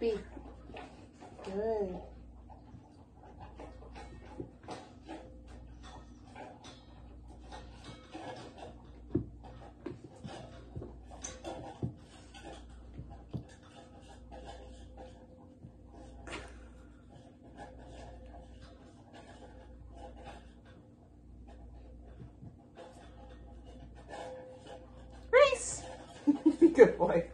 P. Good. Good boy.